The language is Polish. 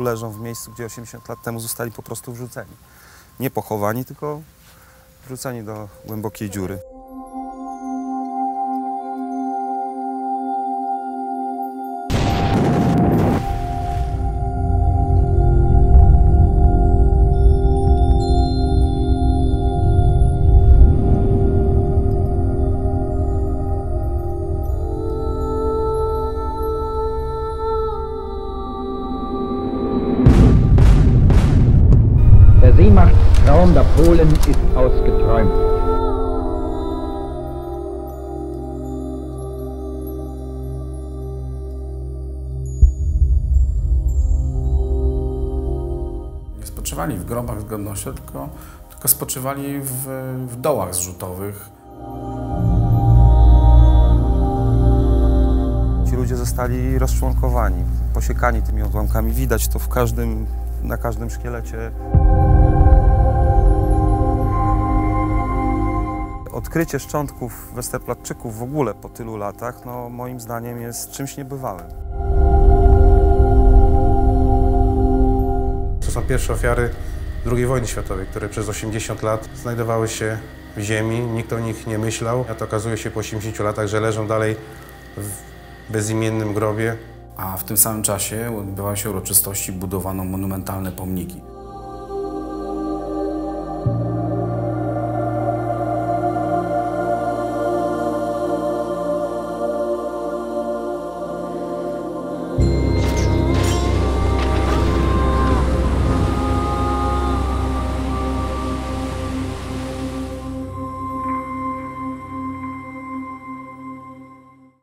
leżą w miejscu, gdzie 80 lat temu zostali po prostu wrzuceni. Nie pochowani, tylko wrzuceni do głębokiej dziury. Der Seemachtstraum der Polen ist ausgeträumt. Nie spoczywali w grobach z godnością, tylko, tylko spoczywali w, w dołach zrzutowych. Ci ludzie zostali rozczłonkowani, posiekani tymi odłamkami. Widać to w każdym, na każdym szkielecie. Odkrycie szczątków Westerplatczyków w ogóle po tylu latach, no moim zdaniem jest czymś niebywałym. To są pierwsze ofiary II wojny światowej, które przez 80 lat znajdowały się w ziemi, nikt o nich nie myślał, a to okazuje się po 80 latach, że leżą dalej w bezimiennym grobie. A w tym samym czasie odbywały się uroczystości, budowano monumentalne pomniki.